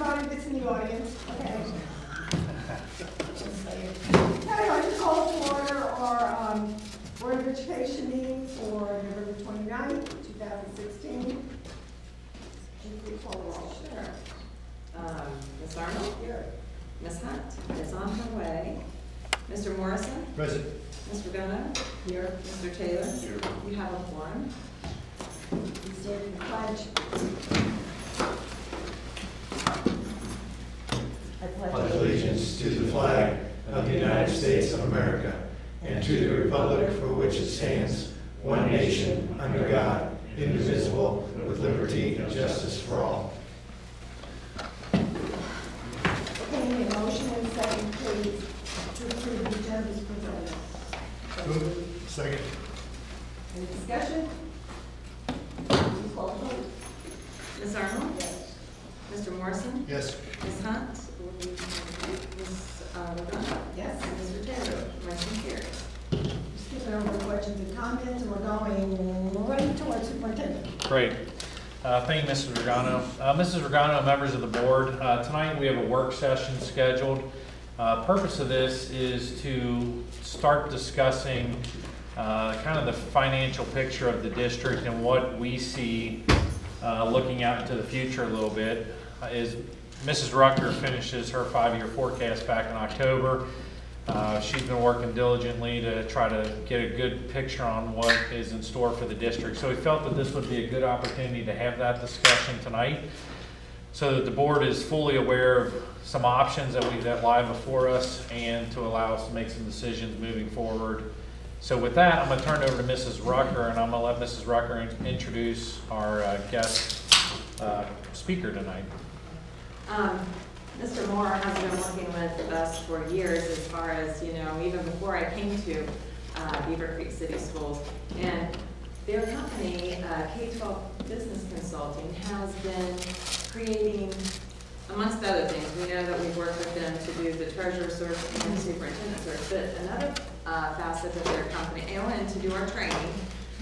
everybody that's in the audience, okay? Okay, I just call to order our, um, Board of Education meeting for November 29th, thousand sixteen. Please call the roll. Sure. Um, Ms. Arnold? Here. Ms. Hunt is on her way. Mr. Morrison? Present. Ms. Regano? Here. Mr. Taylor? Here. You have a form. We stand in the pledge. I Pledge allegiance to the flag of the United States of America and to the republic for which it stands, one nation, under God, indivisible, with liberty and justice for all. Okay, motion and second, please, to approve the agenda as presented. Second. Any discussion? Please call the vote. Ms. Arnold? Yes. Mr. Morrison? Yes. Ms. Hunt? Ms. Yes. Mr. Taylor? Motion carries. Skipping over questions and comments, and we're going right towards superintendent. Great. Uh, Thank you, Mrs. Regano. Uh, Mrs. Regano, members of the board, uh, tonight we have a work session scheduled. Uh, Purpose of this is to start discussing uh, kind of the financial picture of the district and what we see uh, looking out into the future a little bit. Uh, Is Mrs. Rucker finishes her five-year forecast back in October. Uh, She's been working diligently to try to get a good picture on what is in store for the district. So we felt that this would be a good opportunity to have that discussion tonight, so that the board is fully aware of some options that we, that lie before us, and to allow us to make some decisions moving forward. So with that, I'm gonna turn it over to Mrs. Rucker, and I'm gonna let Mrs. Rucker in- introduce our uh, guest uh, speaker tonight. Um, Mr. Moore has been working with us for years as far as, you know, even before I came to uh, Beavercreek City Schools. And their company, uh, K-12 Business Consulting, has been creating, amongst other things, we know that we've worked with them to do the treasurer search and superintendent search, but another uh, facet of their company, and to do our training,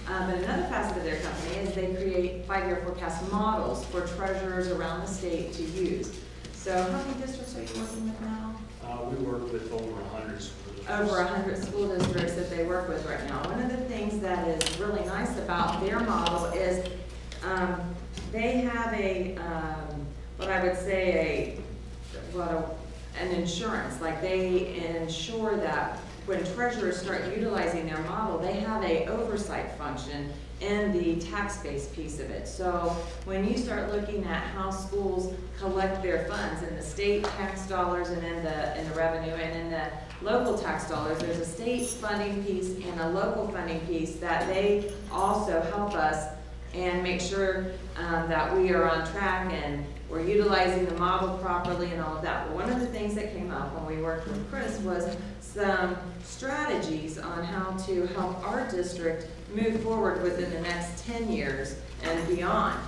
um, but another facet of their company is they create five-year forecast models for treasurers around the state to use. So how many districts are you working with now? Uh, we work with over hundred school districts. Over hundred school districts that they work with right now. One of the things that is really nice about their model is, um, they have a, um, what I would say a, what a, an insurance, like they ensure that when treasurers start utilizing their model, they have a oversight function in the tax-based piece of it. So when you start looking at how schools collect their funds in the state tax dollars and in the, in the revenue and in the local tax dollars, there's a state funding piece and a local funding piece that they also help us and make sure um, that we are on track and we're utilizing the model properly and all of that. But one of the things that came up when we worked with Chris was some strategies on how to help our district move forward within the next ten years and beyond.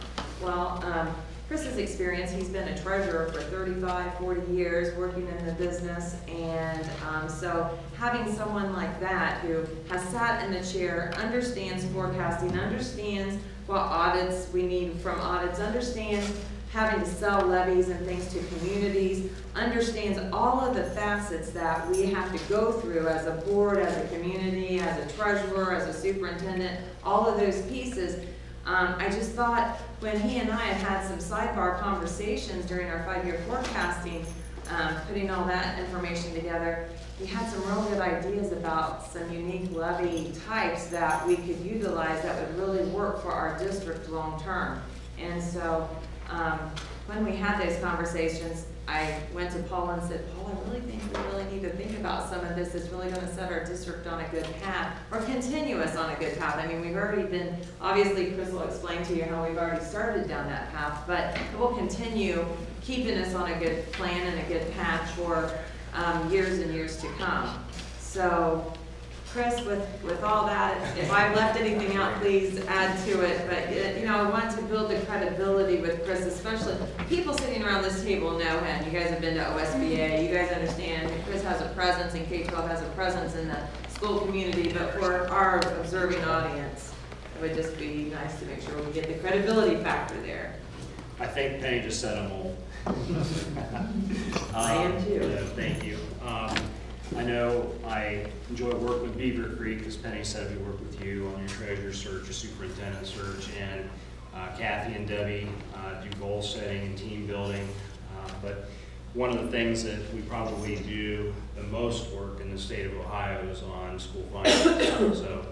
Well, um, Chris's experience, he's been a treasurer for 35, 40 years, working in the business, and um, so having someone like that who has sat in the chair, understands forecasting, understands what audits we need from audits, understands having to sell levies and things to communities, understands all of the facets that we have to go through as a board, as a community, as a treasurer, as a superintendent, all of those pieces. Um, I just thought when he and I had had some sidebar conversations during our five-year forecasting, um, putting all that information together, we had some real good ideas about some unique levy types that we could utilize that would really work for our district long-term. And so, um, when we had those conversations, I went to Paul and said, Paul, I really think we really need to think about some of this. It's really gonna set our district on a good path, or continue us on a good path. I mean, we've already been, obviously, Chris will explain to you how we've already started down that path, but it will continue keeping us on a good plan and a good path for, um, years and years to come. So, Chris, with, with all that, if I've left anything out, please add to it, but, uh, you know, I want to build the credibility with Chris, especially, people sitting around this table know him, you guys have been to OSBA, you guys understand, Chris has a presence, and K-12 has a presence in the school community, but for our observing audience, it would just be nice to make sure we get the credibility factor there. I think Penny just said I'm old. I am Um, too. yeah, Thank you. Um, I know I enjoy working with Beavercreek, as Penny said, we work with you on your treasure search, your superintendent search, and uh, Kathy and Debbie uh, do goal setting and team building. Uh, But one of the things that we probably do the most work in the state of Ohio is on school finance. So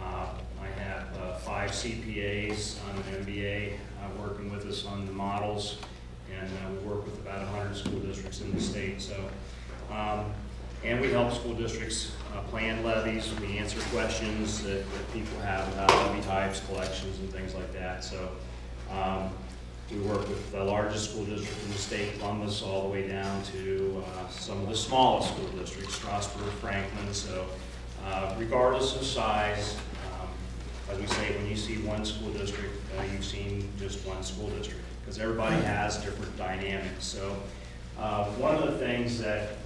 uh, I have uh, five CPAs on an MBA uh, working with us on the models, and we work with about 100 school districts in the state. So, um, and we help school districts uh, plan levies. We answer questions that, that people have about levy types, collections, and things like that. So, um, we work with the largest school district in the state, Columbus, all the way down to uh, some of the smallest school districts, Strasburg, Franklin. So, uh, regardless of size, um, as we say, when you see one school district, uh, you've seen just one school district, because everybody has different dynamics. So, uh, one of the things that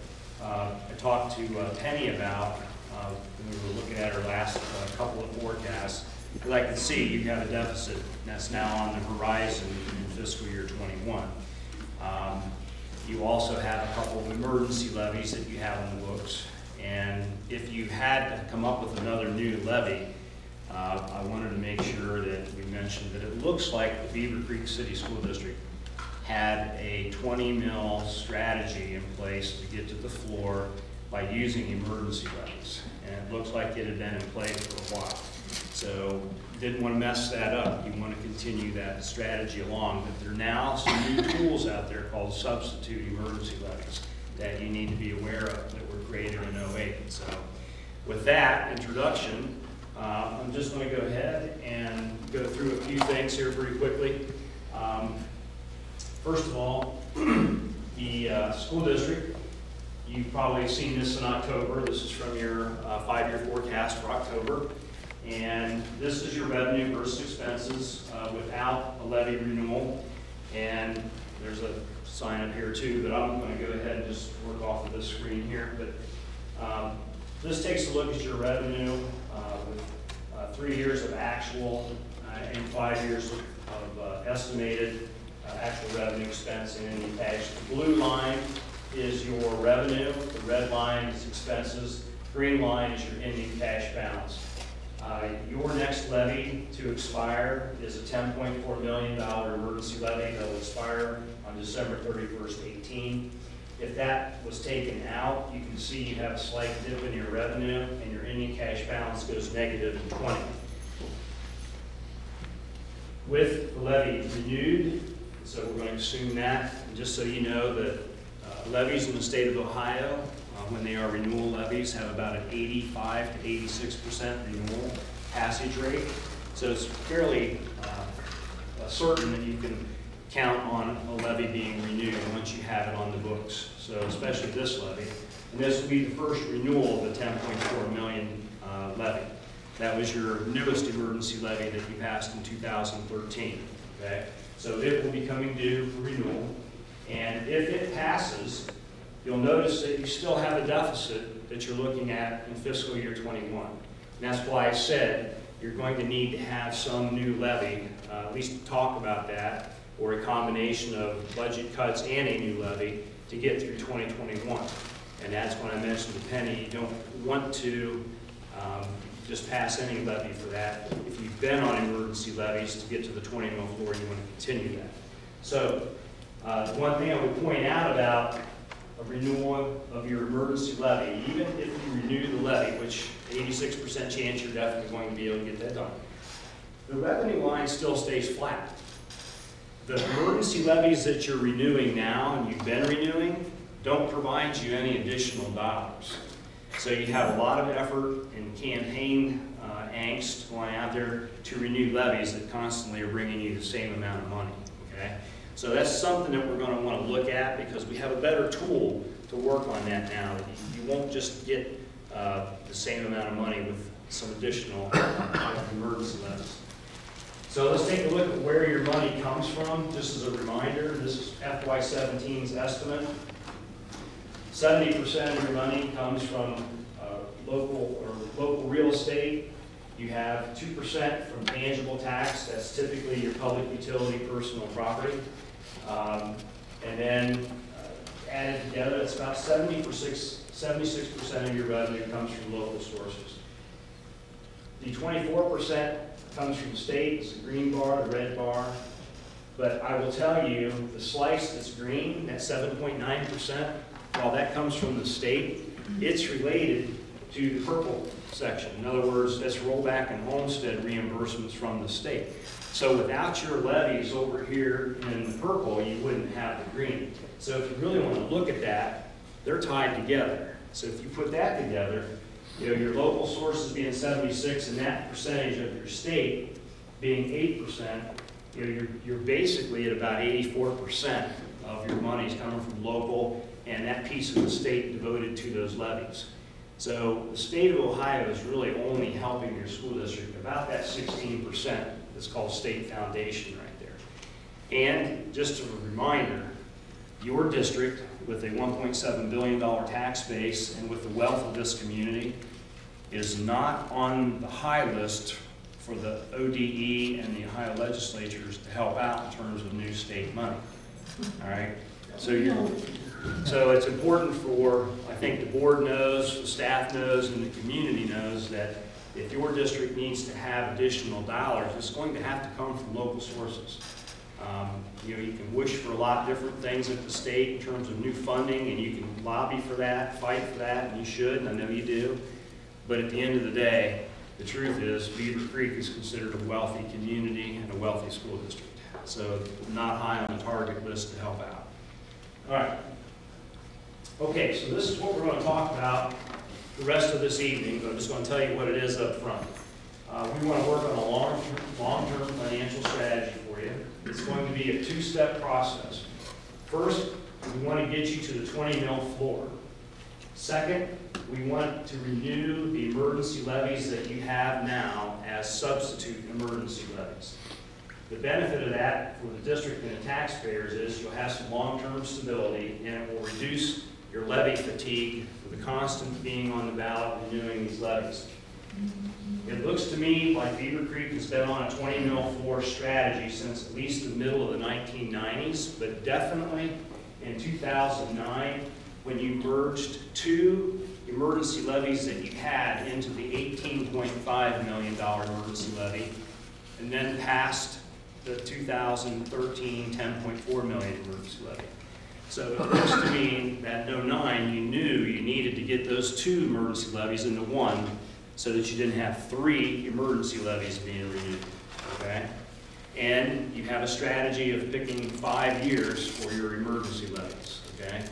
uh, I talked to uh, Penny about uh, when we were looking at her last uh, couple of forecasts, because I can see you have a deficit that's now on the horizon in fiscal year '21. Um, You also have a couple of emergency levies that you have on the books. And if you had to come up with another new levy, uh, I wanted to make sure that we mentioned that it looks like the Beavercreek City School District had a 20 mil strategy in place to get to the floor by using emergency levies. And it looks like it had been in place for a while. So didn't want to mess that up. You want to continue that strategy along. But there are now some new tools out there called substitute emergency levies that you need to be aware of that were created in 08. So with that introduction, uh, I'm just going to go ahead and go through a few things here pretty quickly. Um, First of all, the uh, school district, you've probably seen this in October. This is from your uh, five-year forecast for October. And this is your revenue versus expenses uh, without a levy renewal. And there's a sign up here too, but I'm going to go ahead and just work off of this screen here. But um, this takes a look at your revenue uh, with uh, three years of actual uh, and five years of uh, estimated uh, actual revenue expense and ending cash. The blue line is your revenue, the red line is expenses, green line is your ending cash balance. Uh, Your next levy to expire is a $10.4 million emergency levy that will expire on December 31st, 18. If that was taken out, you can see you have a slight dip in your revenue and your ending cash balance goes negative in 20. With the levy renewed, so we're going to assume that, and just so you know, that uh, levies in the state of Ohio, uh, when they are renewal levies, have about an 85 to 86 percent renewal passage rate. So it's fairly uh, certain that you can count on a levy being renewed once you have it on the books. So especially this levy. And this will be the first renewal of the 10.4 million uh, levy. That was your newest emergency levy that you passed in 2013, okay? So it will be coming due for renewal. And if it passes, you'll notice that you still have a deficit that you're looking at in fiscal year '21. And that's why I said you're going to need to have some new levy, uh, at least talk about that, or a combination of budget cuts and a new levy to get through 2021. And that's when I mentioned to Penny, you don't want to um, just pass any levy for that. If you've been on emergency levies to get to the 20 mil floor, you want to continue that. So, uh, one thing I would point out about a renewal of your emergency levy, even if you renew the levy, which 86% chance you're definitely going to be able to get that done, the revenue line still stays flat. The emergency levies that you're renewing now and you've been renewing don't provide you any additional dollars. So you have a lot of effort and campaign uh, angst going out there to renew levies that constantly are bringing you the same amount of money, okay? So that's something that we're gonna wanna look at because we have a better tool to work on that now. You- won't just get uh, the same amount of money with some additional emergency levies. So let's take a look at where your money comes from, just as a reminder. This is FY 17's estimate. Seventy percent of your money comes from uh, local, or local real estate, You have two percent from tangible tax, that's typically your public utility, personal property. Um, And then uh, added together, it's about 76% of your revenue comes from local sources. The twenty-four percent comes from state, it's the green bar, the red bar. But I will tell you, the slice that's green, that seven point nine percent, while that comes from the state, it's related to the purple section. In other words, that's rollback and homestead reimbursements from the state. So without your levies over here in the purple, you wouldn't have the green. So if you really want to look at that, they're tied together. So if you put that together, you know, your local sources being seventy-six and that percentage of your state being eight percent, you know, you're, you're basically at about eighty-four percent of your money is coming from local and that piece of the state devoted to those levies. So the state of Ohio is really only helping your school district about that sixteen percent that's called state foundation right there. And just a reminder, your district with a one point seven billion dollar tax base and with the wealth of this community is not on the high list for the ODE and the Ohio legislatures to help out in terms of new state money. All right? So you're, so it's important for, I think the board knows, the staff knows, and the community knows that if your district needs to have additional dollars, it's going to have to come from local sources. Um, You know, you can wish for a lot of different things at the state in terms of new funding, and you can lobby for that, fight for that, and you should, and I know you do. But at the end of the day, the truth is Beavercreek is considered a wealthy community and a wealthy school district. So not high on the target list to help out. All right. Okay, so this is what we're going to talk about the rest of this evening, but I'm just going to tell you what it is up front. Uh, we want to work on a long, long-term financial strategy for you. It's going to be a two-step process. First, we want to get you to the 20 mil floor. Second, we want to renew the emergency levies that you have now as substitute emergency levies. The benefit of that for the district and the taxpayers is you'll have some long-term stability and it will reduce your levy fatigue with the constant being on the ballot and renewing these levies. It looks to me like Beavercreek has been on a 20 mil floor strategy since at least the middle of the 1990s, but definitely in 2009, when you merged two emergency levies that you had into the $18.5 million emergency levy, and then passed the 2013 10.4 million emergency levy. So it looks to me that in '09, you knew you needed to get those two emergency levies into one so that you didn't have three emergency levies being renewed, okay? And you have a strategy of picking five years for your emergency levies, okay?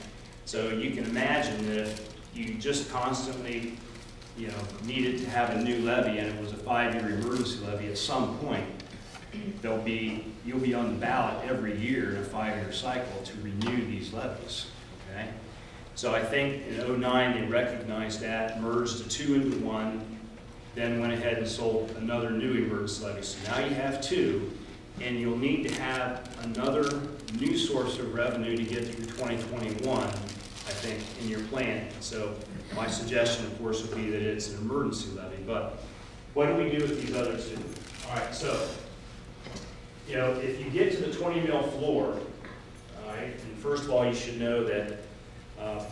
So you can imagine that if you just constantly, you know, needed to have a new levy and it was a five-year emergency levy, at some point, there'll be, you'll be on the ballot every year in a five-year cycle to renew these levies, okay? So I think in '09, they recognized that, merged the two into one, then went ahead and sold another new emergency levy. So now you have two, and you'll need to have another new source of revenue to get through 2021, I think, in your plan. So my suggestion, of course, would be that it's an emergency levy, but what do we do with these other two? All right, so, you know, if you get to the 20 mil floor, all right, and first of all, you should know that uh,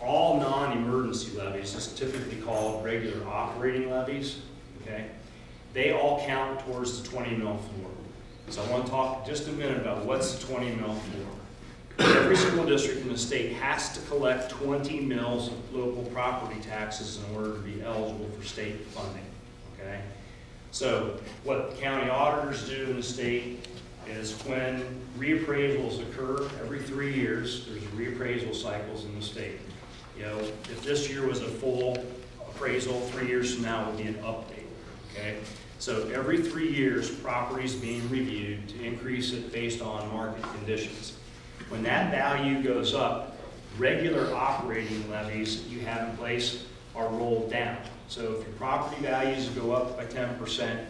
all non-emergency levies, is typically called regular operating levies, okay? They all count towards the 20 mil floor. So I want to talk just a minute about what's the 20 mil floor. Every school district in the state has to collect 20 mils of local property taxes in order to be eligible for state funding, okay? So what the county auditors do in the state is when reappraisals occur every three years, there's reappraisal cycles in the state. You know, if this year was a full appraisal, three years from now would be an update, okay? So every three years, property's being reviewed to increase it based on market conditions. When that value goes up, regular operating levies that you have in place are rolled down. So if your property values go up by ten percent,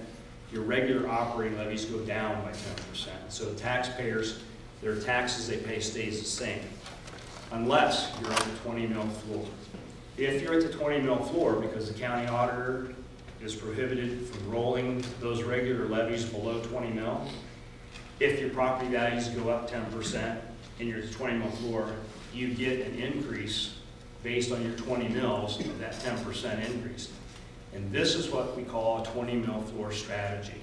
your regular operating levies go down by ten percent. So taxpayers, their taxes they pay stays the same, unless you're at the twenty mil floor. If you're at the twenty mil floor, because the county auditor is prohibited from rolling those regular levies below 20 mil. If your property values go up 10% in your 20 mil floor, you get an increase based on your 20 mils of that 10% increase. And this is what we call a 20 mil floor strategy.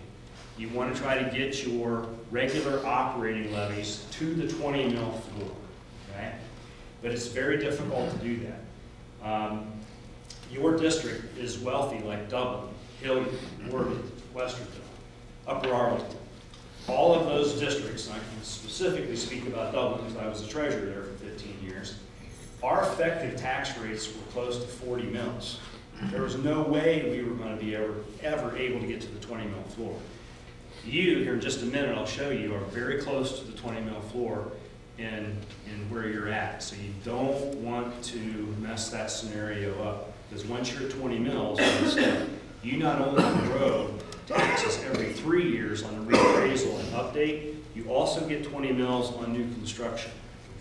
You want to try to get your regular operating levies to the 20 mil floor, okay? But it's very difficult to do that. Um, Your district is wealthy like Dublin, Hilliard, Morgan, Westerville, Upper Arlington. All of those districts, and I can specifically speak about Dublin because I was a treasurer there for 15 years, our effective tax rates were close to 40 mils. There was no way we were going to be ever, ever able to get to the 20 mil floor. You, here in just a minute, I'll show you, are very close to the 20 mil floor in, in where you're at. So you don't want to mess that scenario up. Because once you're at 20 mils, you not only grow taxes every three years on a reappraisal and update, you also get 20 mils on new construction,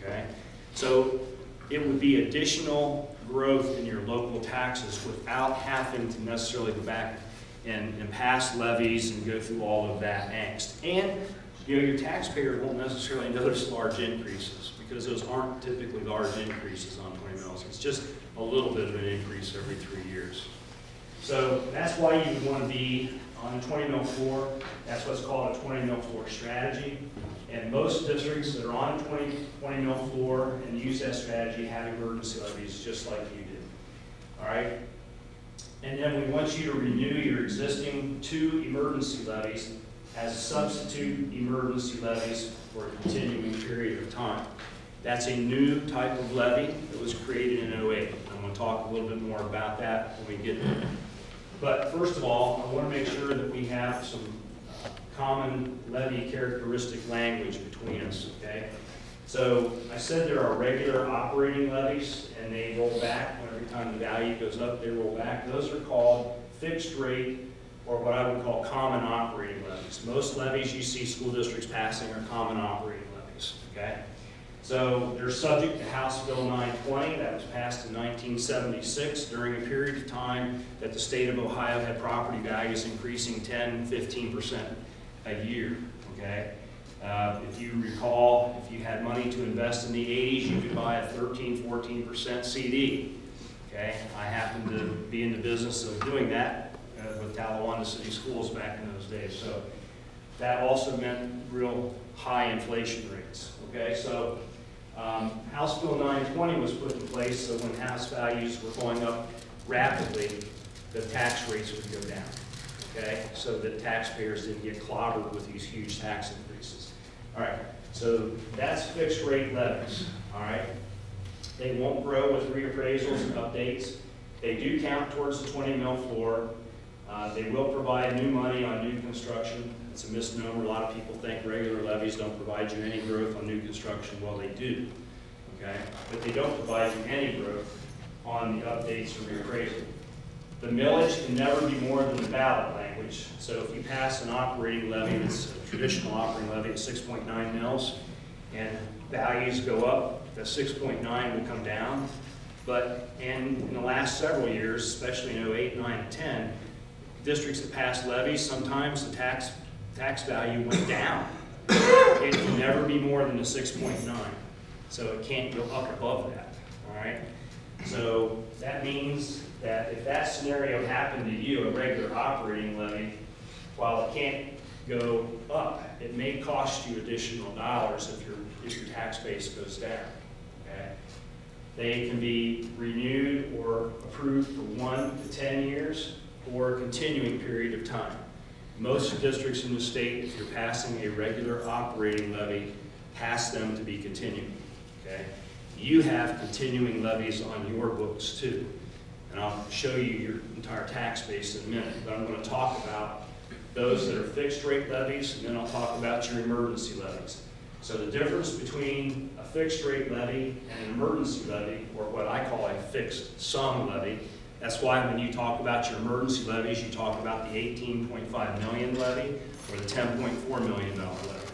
okay? So it would be additional growth in your local taxes without having to necessarily go back and, and pass levies and go through all of that angst. And, you know, your taxpayer won't necessarily notice large increases because those aren't typically large increases on 20 mils. It's just a little bit of an increase every three years. So that's why you would want to be on a 20 mil floor. That's what's called a 20 mil floor strategy. And most districts that are on a 20, 20 mil floor and use that strategy have emergency levies just like you did. All right? And then we want you to renew your existing two emergency levies as substitute emergency levies for a continuing period of time. That's a new type of levy that was created in '08. I'm going to talk a little bit more about that when we get there. But first of all, I want to make sure that we have some common levy characteristic language between us, okay? So I said there are regular operating levies, and they roll back every time the value goes up, they roll back. Those are called fixed rate, or what I would call common operating levies. Most levies you see school districts passing are common operating levies, okay? So they're subject to House Bill 920 that was passed in 1976 during a period of time that the state of Ohio had property values increasing 10, 15% a year, okay? Uh, If you recall, if you had money to invest in the 80s, you could buy a 13, 14% CD, okay? I happened to be in the business of doing that uh, with Talawanda City Schools back in those days. So that also meant real high inflation rates, okay? So um, House Bill 920 was put in place so when house values were going up rapidly, the tax rates would go down, okay? So that taxpayers didn't get clobbered with these huge tax increases. All right, so that's fixed rate levies, all right? They won't grow with reappraisals and updates. They do count towards the 20 mil floor. Uh, They will provide new money on new construction. It's a misnomer. A lot of people think regular levies don't provide you any growth on new construction. Well, they do, okay? But they don't provide you any growth on the updates or reappraisal. The millage can never be more than the ballot language. So if you pass an operating levy, that's a traditional operating levy at 6.9 mils, and values go up, the 6.9 will come down. But in, in the last several years, especially in 08, 9, and 10, districts that passed levies, sometimes the tax, tax value went down. It can never be more than the 6.9, so it can't go up above that, all right? So that means that if that scenario happened to you, a regular operating levy, while it can't go up, it may cost you additional dollars if your, if your tax base goes down, okay? They can be renewed or approved for one to 10 years or a continuing period of time. Most districts in the state, if you're passing a regular operating levy, pass them to be continuing, okay? You have continuing levies on your books too. And I'll show you your entire tax base in a minute, but I'm going to talk about those that are fixed rate levies, and then I'll talk about your emergency levies. So the difference between a fixed rate levy and an emergency levy, or what I call a fixed sum levy, that's why when you talk about your emergency levies, you talk about the 18.5 million levy or the 10.4 million dollar levy.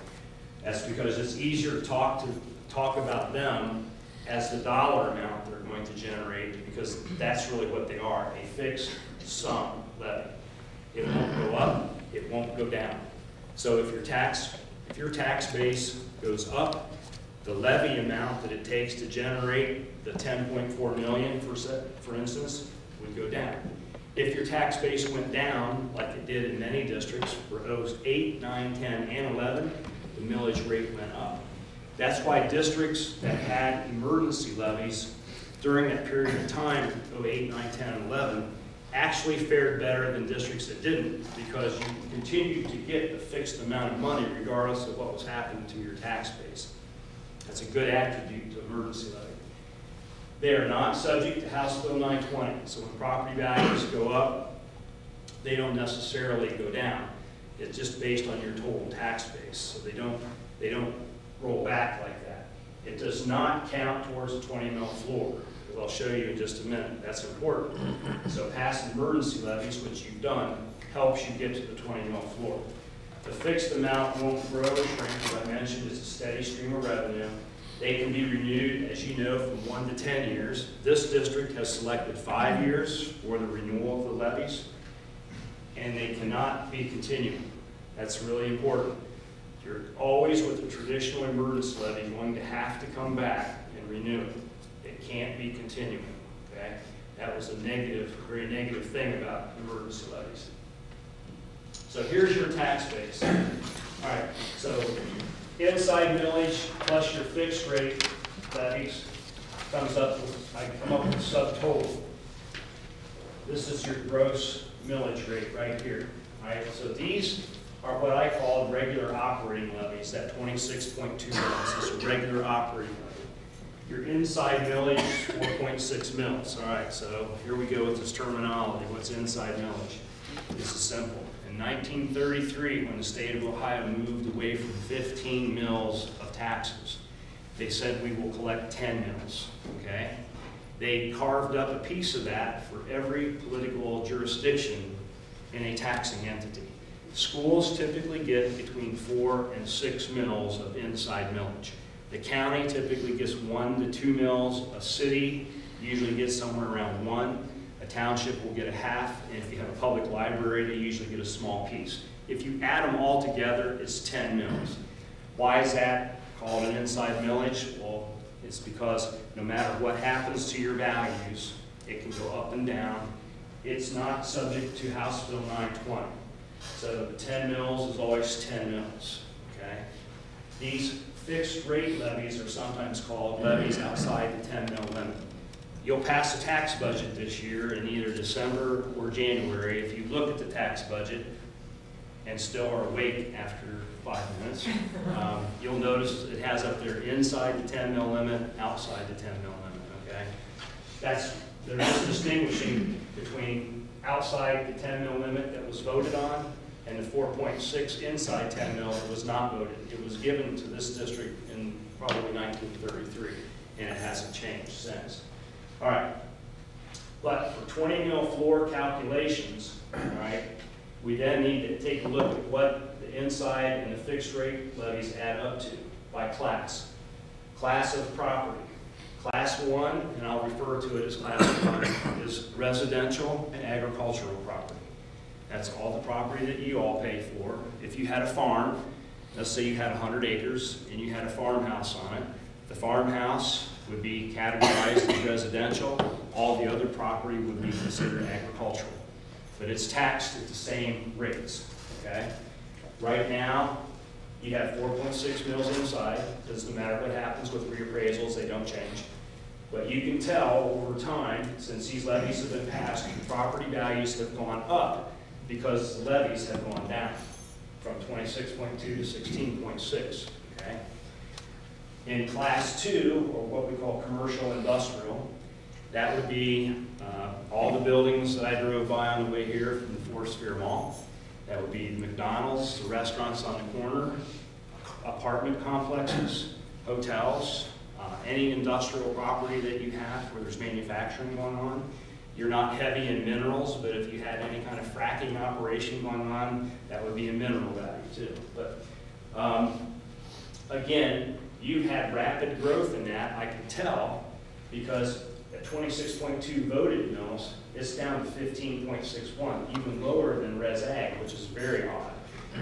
That's because it's easier to talk to, talk about them as the dollar amount going to generate, because that's really what they are, a fixed sum levy. It won't go up, it won't go down. So if your tax, if your tax base goes up, the levy amount that it takes to generate the ten point four million for for instance, would go down. If your tax base went down, like it did in many districts for O's eight, nine, ten, and eleven, the millage rate went up. That's why districts that had emergency levies during that period of time, 08, 9, 10, and 11, actually fared better than districts that didn't, because you continued to get a fixed amount of money regardless of what was happening to your tax base. That's a good attribute to emergency levy. They are not subject to House Bill 920, so when property values go up, they don't necessarily go down. It's just based on your total tax base, so they don't, they don't roll back like. It does not count towards the 20 mil floor, I'll show you in just a minute. That's important. So passing emergency levies, which you've done, helps you get to the 20 mil floor. The fixed amount won't grow or shrink, as I mentioned, it's a steady stream of revenue. They can be renewed, as you know, from one to 10 years. This district has selected five years for the renewal of the levies, and they cannot be continuing. That's really important. You're always with a traditional emergency levy going to have to come back and renew it. It can't be continuing, okay? That was a negative, very negative thing about emergency levies. So here's your tax base. All right, so inside millage plus your fixed rate levies comes up I come up with subtotal. This is your gross millage rate right here, all right? So these are what I call regular operating levies, that twenty-six point two mils, this is regular operating levy. Your inside millage four point six mils, all right, so here we go with this terminology, what's inside millage? This is simple. In nineteen thirty-three, when the state of Ohio moved away from fifteen mils of taxes, they said we will collect ten mils, okay? They carved up a piece of that for every political jurisdiction in a taxing entity. Schools typically get between four and six mils of inside millage. The county typically gets one to two mils. A city usually gets somewhere around one. A township will get a half, and if you have a public library, they usually get a small piece. If you add them all together, it's 10 mils. Why is that called an inside millage? Well, it's because no matter what happens to your values, it can go up and down. It's not subject to House Bill 920. So the 10 mils is always 10 mils, okay? These fixed rate levies are sometimes called levies outside the 10 mil limit. You'll pass a tax budget this year in either December or January. If you look at the tax budget and still are awake after five minutes, um, you'll notice it has up there inside the 10 mil limit, outside the 10 mil limit, okay? That's, there's a distinguishing between outside the 10 mil limit that was voted on and the 4.6 inside 10 mil was not voted. It was given to this district in probably 1933, and it hasn't changed since. All right. But for 20 mil floor calculations, all right, we then need to take a look at what the inside and the fixed rate levies add up to by class. Class of property. Class one, and I'll refer to it as class one, is residential and agricultural property. That's all the property that you all pay for. If you had a farm, let's say you had 100 acres and you had a farmhouse on it, the farmhouse would be categorized as residential, all the other property would be considered agricultural. But it's taxed at the same rates, okay? Right now, you have 4.6 mils inside, doesn't matter what happens with reappraisals, they don't change. But you can tell over time, since these levies have been passed, property values have gone up because the levies have gone down from 26.2 to 16.6, okay? In class two, or what we call commercial industrial, that would be uh, all the buildings that I drove by on the way here from the Forest Fair Mall. That would be the McDonald's, the restaurants on the corner, apartment complexes, hotels, uh, any industrial property that you have where there's manufacturing going on. You're not heavy in minerals, but if you had any kind of fracking operation going on, that would be a mineral value too. But um, again, you had rapid growth in that, I can tell, because at twenty-six point two voted mills, it's down to fifteen point six one, even lower than Res Ag, which is very odd.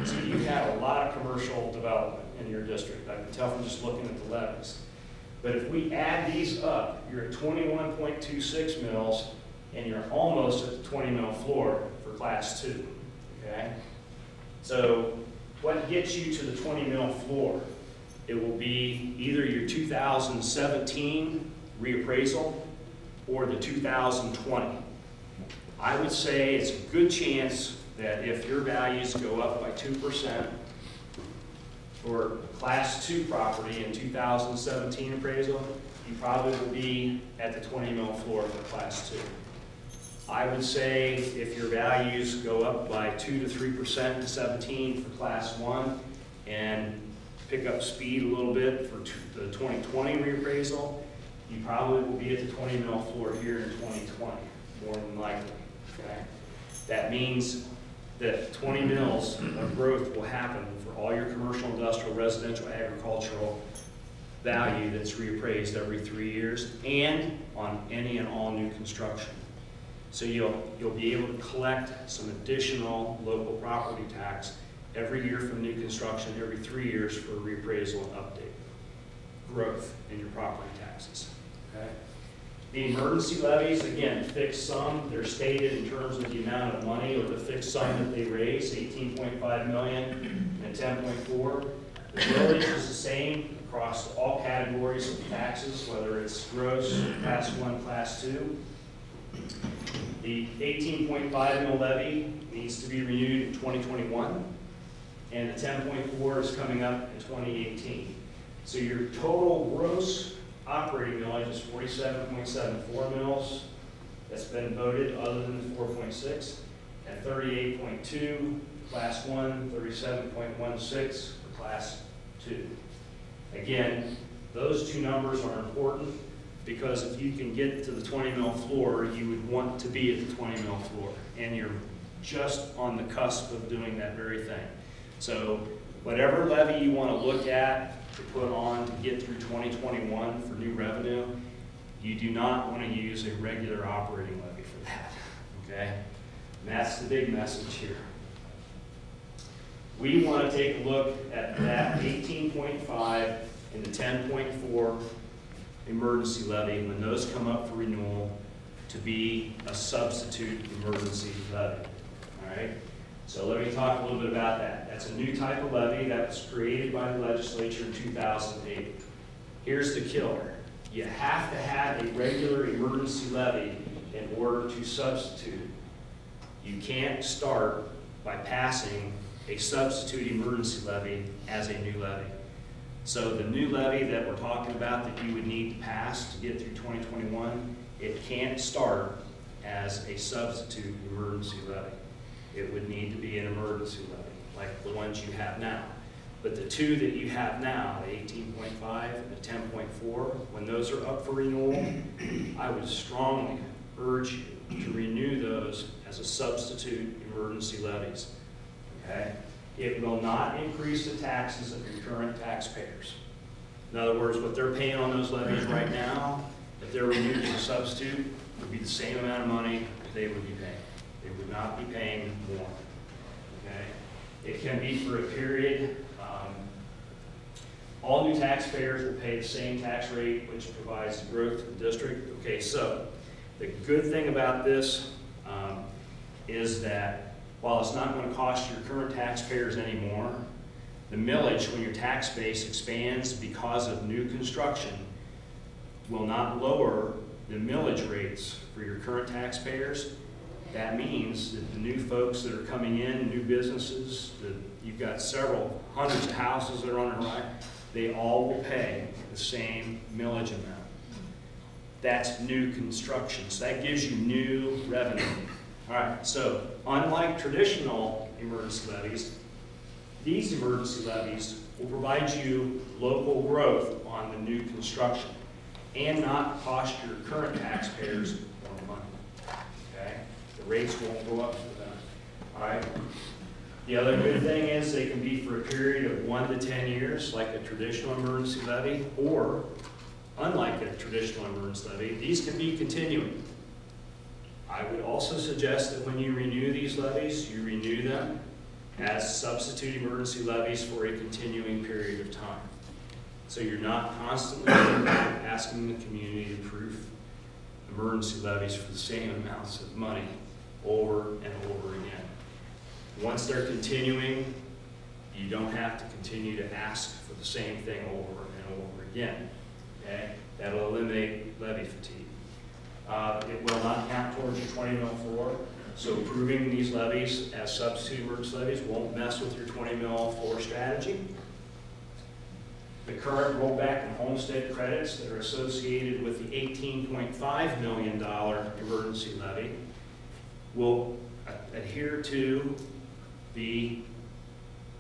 So you have a lot of commercial development in your district, I can tell from just looking at the levies. But if we add these up, you're at twenty-one point two six mills, and you're almost at the twenty mil floor for class two, okay? So what gets you to the twenty mil floor? It will be either your two thousand seventeen reappraisal or the two thousand twenty. I would say it's a good chance that if your values go up by two percent for class two property in two thousand seventeen appraisal, you probably will be at the twenty mil floor for class two. I would say if your values go up by two to three percent in seventeen for class one and pick up speed a little bit for the twenty twenty reappraisal, you probably will be at the twenty mil floor here in twenty twenty, more than likely, okay? That means that twenty mils of growth will happen for all your commercial, industrial, residential, agricultural value that's reappraised every three years, and on any and all new construction. So you'll, you'll be able to collect some additional local property tax every year from new construction, every three years for reappraisal and update. Growth in your property taxes? The emergency levies, again, fixed sum, they're stated in terms of the amount of money or the fixed sum that they raise, 18.5 million and 10.4. The millage is the same across all categories of taxes, whether it's gross, class one, class two. The eighteen point five mil levy needs to be renewed in twenty twenty-one, and the ten point four is coming up in twenty eighteen. So your total gross operating millage is forty-seven point seven four mils. That's been voted other than the four point six, and thirty-eight point two, class one, thirty-seven point one six for class two. Again, those two numbers are important because if you can get to the twenty mil floor, you would want to be at the twenty mil floor. And you're just on the cusp of doing that very thing. So whatever levy you want to look at to put on to get through twenty twenty-one for new revenue, you do not want to use a regular operating levy for that, okay? And that's the big message here. We want to take a look at that eighteen point five and the ten point four emergency levy, when those come up for renewal, to be a substitute emergency levy, all right? So let me talk a little bit about that. That's a new type of levy that was created by the legislature in two thousand eight. Here's the killer. You have to have a regular emergency levy in order to substitute. You can't start by passing a substitute emergency levy as a new levy. So the new levy that we're talking about that you would need to pass to get through 2021, it can't start as a substitute emergency levy. It would need to be an emergency levy, like the ones you have now. But the two that you have now, the 18.5 and the 10.4, when those are up for renewal, I would strongly urge you to renew those as a substitute emergency levies. Okay? It will not increase the taxes of your current taxpayers. In other words, what they're paying on those levies right now, if they're renewed as a substitute, would be the same amount of money they would be paying. Not be paying more. Okay? It can be for a period. um, All new taxpayers will pay the same tax rate, which provides growth to the district. Okay, so the good thing about this um, is that while it's not going to cost your current taxpayers any more, the millage, when your tax base expands because of new construction, will not lower the millage rates for your current taxpayers. That means that the new folks that are coming in, new businesses, that you've got several hundreds of houses that are on the right, they all will pay the same millage amount. That's new construction, so that gives you new revenue. All right, so unlike traditional emergency levies, these emergency levies will provide you local growth on the new construction and not cost your current taxpayers more money. Okay? The rates won't go up for them. All right? The other good thing is they can be for a period of one to 10 years, like a traditional emergency levy, or unlike a traditional emergency levy, these can be continuing. I would also suggest that when you renew these levies, you renew them as substitute emergency levies for a continuing period of time. So you're not constantly asking the community to approve emergency levies for the same amounts of money over and over again. Once they're continuing, you don't have to continue to ask for the same thing over and over again. Okay? That'll eliminate levy fatigue. Uh, It will not count towards your 20 mil floor, so approving these levies as substitute emergency levies won't mess with your 20 mil floor strategy. The current rollback and homestead credits that are associated with the $18.5 million emergency levy will adhere to the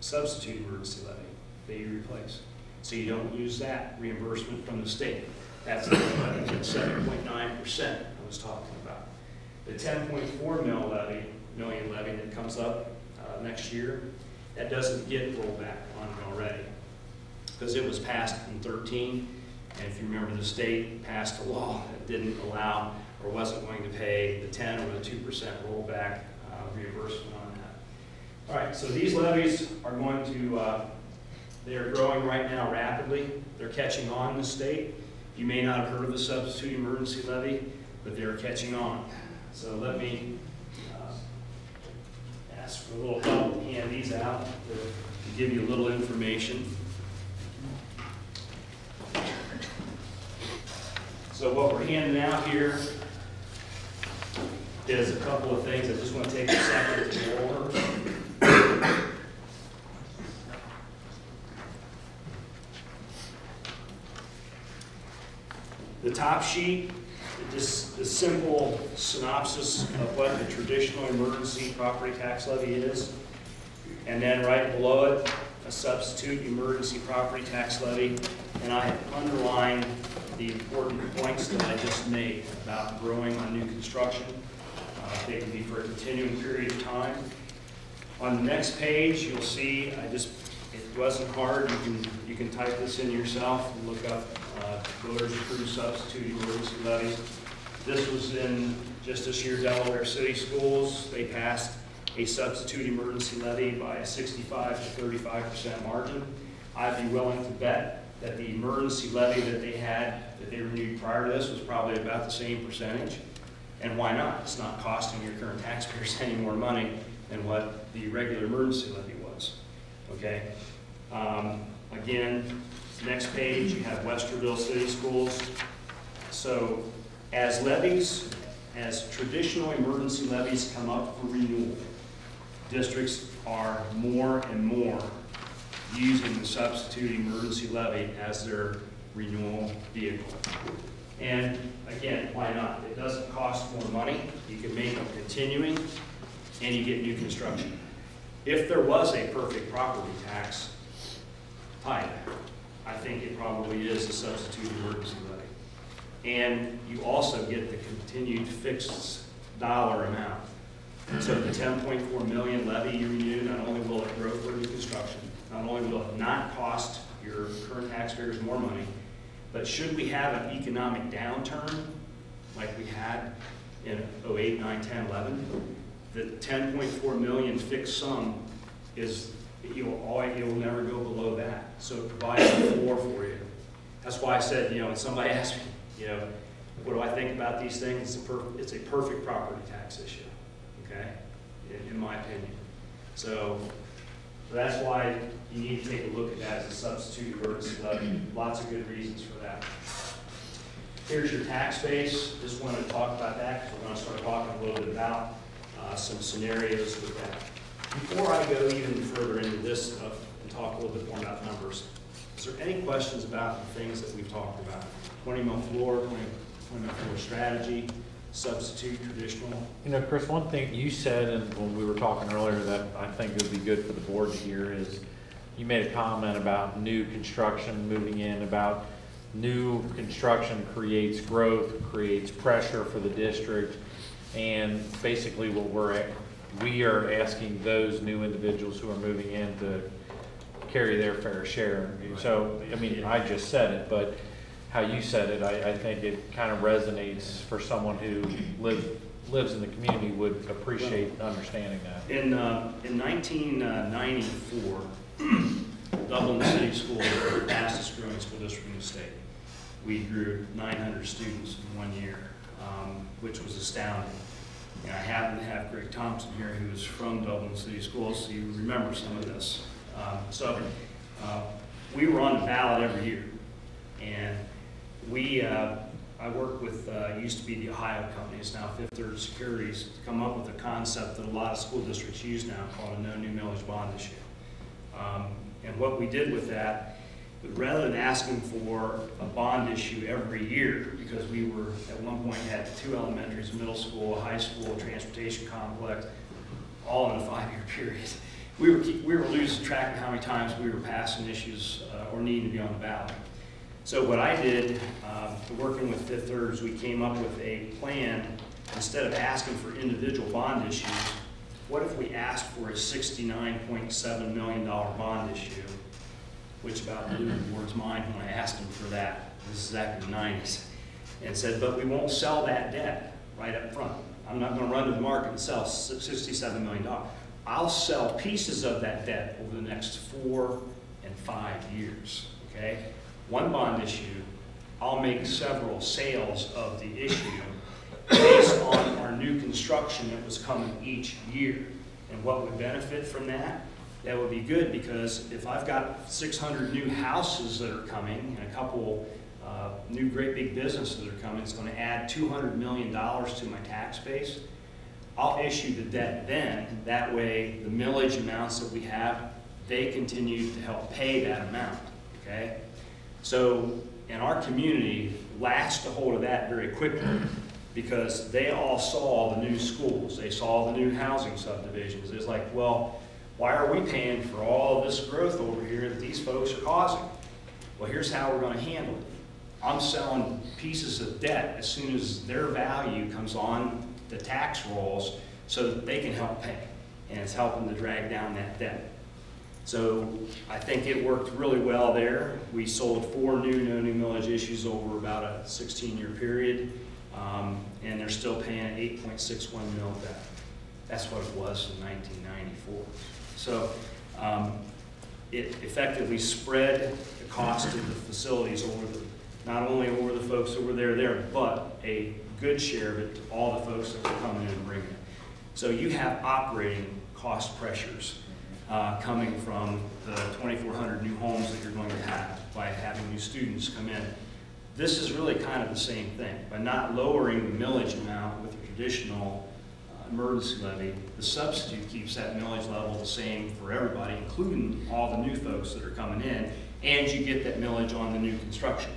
substitute emergency levy that you replace. So you don't use that reimbursement from the state. That's the seven point nine percent I was talking about. The ten point four mil levy, million levy that comes up uh, next year, that doesn't get rolled back on it already. Because it was passed in thirteen, and if you remember, the state passed a law that didn't allow or wasn't going to pay the ten or the two percent rollback uh, reimbursement on that. All right, so these levies are going to, uh, they are growing right now rapidly. They're catching on in the state. You may not have heard of the substitute emergency levy, but they're catching on. So let me uh, ask for a little help to hand these out to give you a little information. So what we're handing out here is a couple of things I just want to take a second to go over. The top sheet, just a simple synopsis of what the traditional emergency property tax levy is. And then right below it, a substitute emergency property tax levy. And I have underlined the important points that I just made about growing on new construction. They can be for a continuing period of time. On the next page, you'll see, I just, it wasn't hard, you can, you can type this in yourself and look up uh, voters approved substitute emergency levies. This was in just this year Delaware City Schools, they passed a substitute emergency levy by a sixty-five to thirty-five percent margin. I'd be willing to bet that the emergency levy that they had, that they renewed prior to this was probably about the same percentage. And why not? It's not costing your current taxpayers any more money than what the regular emergency levy was, okay? Um, Again, next page, you have Westerville City Schools. So as levies, as traditional emergency levies come up for renewal, districts are more and more using the substitute emergency levy as their renewal vehicle. And again, why not? It doesn't cost more money, you can make them continuing, and you get new construction. If there was a perfect property tax type, I think it probably is a substitute emergency levy. And you also get the continued fixed dollar amount. So the ten point four million levy you renew, not only will it grow for new construction, not only will it not cost your current taxpayers more money, but should we have an economic downturn, like we had in 08, 9, 10, 11, the ten point four million fixed sum is, you'll always, you'll never go below that. So it provides a floor for you. That's why I said, you know, when somebody asks me, you know, what do I think about these things? It's a it's a perfect property tax issue, okay? In, in my opinion. So, that's why you need to take a look at that as a substitute emergency levy. Lots of good reasons for that. Here's your tax base. Just wanted to talk about that because we're going to start talking a little bit about uh, some scenarios with that. Before I go even further into this stuff and talk a little bit more about numbers, is there any questions about the things that we've talked about? 20 mil floor, 20 20 mil floor strategy, substitute, traditional? You know, Chris, one thing you said, and when we were talking earlier, that I think would be good for the board to hear is, you made a comment about new construction moving in, about new construction creates growth, creates pressure for the district, and basically what we're, at- we are asking those new individuals who are moving in to carry their fair share. So, I mean, I just said it, but how you said it, I, I think it kind of resonates for someone who live, lives in the community would appreciate understanding that. In, uh, in 1994, Dublin City Schools were the fastest growing school district in the state. We grew 900 students in one year, um, which was astounding. And I happen to have Greg Thompson here, who is from Dublin City Schools, so you remember some of this. Um, So uh, we were on the ballot every year. And we, uh, I work with, uh, used to be the Ohio company, it's now Fifth Third Securities, to come up with a concept that a lot of school districts use now called a no new millage bond issue. Um, And what we did with that, rather than asking for a bond issue every year, because we were, at one point, had two elementaries, middle school, high school, transportation complex, all in a five-year period. We were, we were losing track of how many times we were passing issues uh, or needing to be on the ballot. So what I did, um, working with Fifth Third, is we came up with a plan, instead of asking for individual bond issues, what if we asked for a sixty-nine point seven million dollar bond issue, which about blew the board's mind when I asked them for that, this is back in the nineties, and said, but we won't sell that debt right up front. I'm not gonna run to the market and sell sixty-seven million dollars. I'll sell pieces of that debt over the next four and five years, okay? One bond issue, I'll make several sales of the issue based on our new construction that was coming each year. And what would benefit from that? That would be good, because if I've got six hundred new houses that are coming, and a couple, uh, new great big businesses that are coming, it's gonna add two hundred million dollars to my tax base. I'll issue the debt then, that way the millage amounts that we have, they continue to help pay that amount, okay? So, in our community, latched a hold of that very quickly, because they all saw the new schools, they saw the new housing subdivisions. It's like, well, why are we paying for all this growth over here that these folks are causing? Well, here's how we're gonna handle it. I'm selling pieces of debt as soon as their value comes on the tax rolls so that they can help pay. And it's helping to drag down that debt. So I think it worked really well there. We sold four new no new millage issues over about a 16-year period, um, and they're still paying 8.61 mil debt. That's what it was in 1994. So um, it effectively spread the cost of the facilities over the, not only over the folks who were there there, but a good share of it to all the folks that were coming in and bringing it. So you have operating cost pressures uh, coming from the 2,400 new homes that you're going to have by having new students come in. This is really kind of the same thing. By not lowering the millage amount with the traditional uh, emergency levy, the substitute keeps that millage level the same for everybody, including all the new folks that are coming in, and you get that millage on the new construction.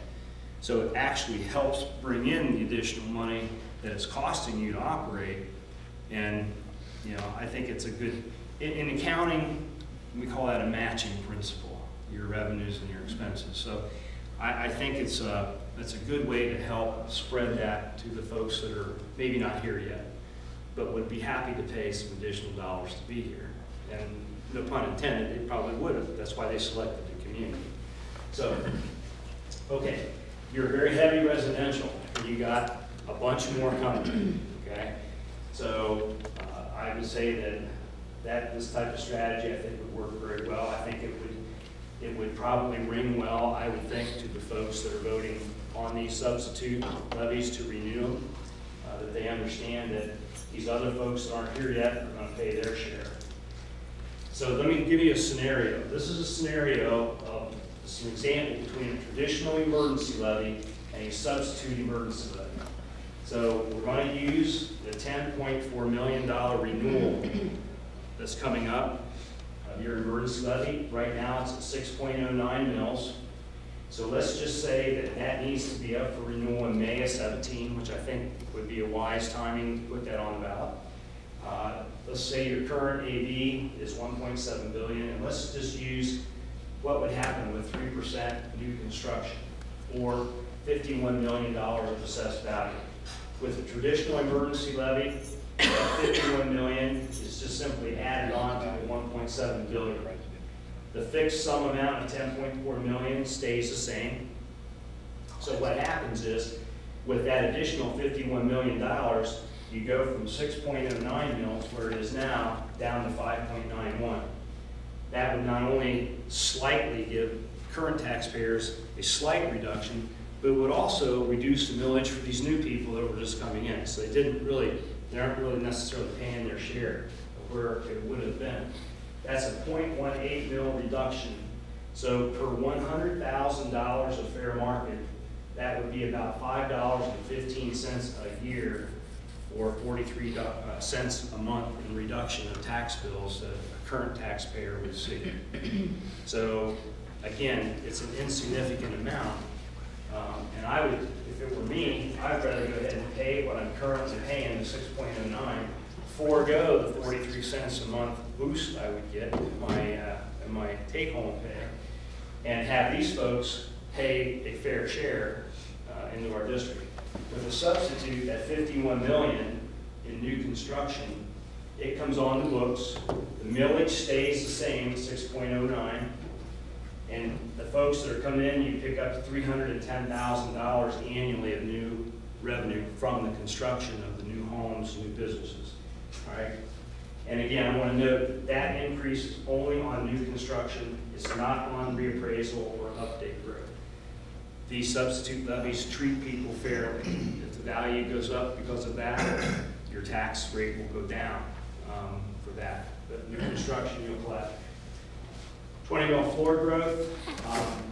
So it actually helps bring in the additional money that it's costing you to operate. And, you know, I think it's a good, in, in accounting, we call that a matching principle, your revenues and your expenses. So I, I think it's a, it's a good way to help spread that to the folks that are maybe not here yet, but would be happy to pay some additional dollars to be here. And no pun intended, they probably would have. That's why they selected the community. So, okay, you're very heavy residential, you got a bunch more coming, okay? So, uh, I would say that, that this type of strategy, I think would work very well. I think it would, it would probably ring well, I would think, to the folks that are voting on these substitute levies to renew them, uh, that they understand that these other folks that aren't here yet are gonna pay their share. So let me give you a scenario. This is a scenario of, an example between a traditional emergency levy and a substitute emergency levy. So we're going to use the ten point four million dollar renewal that's coming up of your emergency levy. Right now, it's at six point oh nine mils. So let's just say that that needs to be up for renewal in May of seventeen, which I think would be a wise timing to put that on the ballot. Uh, Let's say your current AV is one point seven billion, and let's just use what would happen with three percent new construction, or fifty-one million dollars of assessed value. With the traditional emergency levy, that fifty-one million is just simply added on to the one point seven billion. The fixed sum amount of ten point four million stays the same. So what happens is, with that additional fifty-one million dollars, you go from six point oh nine mils, where it is now, down to five point nine one. That would not only slightly give current taxpayers a slight reduction, but would also reduce the millage for these new people that were just coming in. So they didn't really, they aren't really necessarily paying their share of where it would have been. That's a 0.18 mil reduction. So per one hundred thousand dollars of fair market, that would be about five dollars and fifteen cents a year or forty-three uh, cents a month in reduction of tax bills that a current taxpayer would see. So, again, it's an insignificant amount. Um, And I would, if it were me, I'd rather go ahead and pay what I'm currently paying, the six point oh nine, forego the forty-three cents a month boost I would get in my, uh, my take-home pay, and have these folks pay a fair share uh, into our district. With a substitute at fifty-one million in new construction, it comes on the books, the millage stays the same, six point oh nine, and the folks that are coming in, you pick up three hundred and ten thousand dollars annually of new revenue from the construction of the new homes, new businesses, all right? And again, I want to note that that increase is only on new construction, it's not on reappraisal or update growth. These substitute levies treat people fairly. If the value goes up because of that, your tax rate will go down um, for that. But new construction, you'll collect. 20 mil floor growth, um,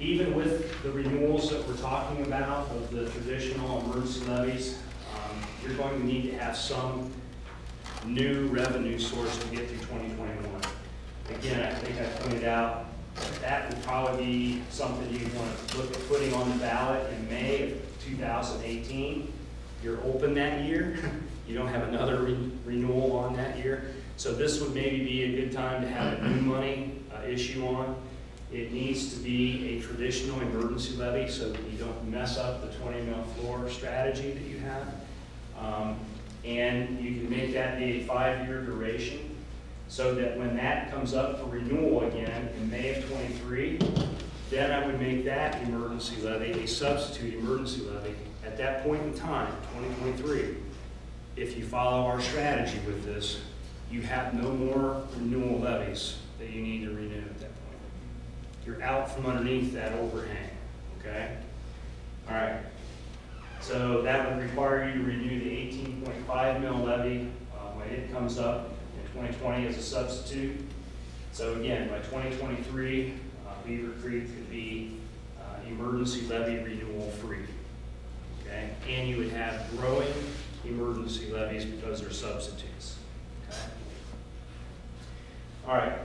even with the renewals that we're talking about of the traditional emergency levies, um, you're going to need to have some new revenue source to get through 2021. Again, I think I pointed out, that would probably be something you'd want to look at putting on the ballot in May of 2018. You're open that year, you don't have another re- renewal on that year. So this would maybe be a good time to have a new money uh, issue on. It needs to be a traditional emergency levy so that you don't mess up the 20 mil floor strategy that you have. Um, And you can make that be a five-year duration so that when that comes up for renewal again in May of '23, then I would make that emergency levy a substitute emergency levy. At that point in time, 2023, if you follow our strategy with this, you have no more renewal levies that you need to renew at that point. You're out from underneath that overhang, okay? All right. So that would require you to renew the 18.5 mil levy uh, when it comes up in 2020 as a substitute. So again, by 2023, uh, Beavercreek could be uh, emergency levy renewal free. Okay? And you would have growing emergency levies because they're substitutes. Okay? All right.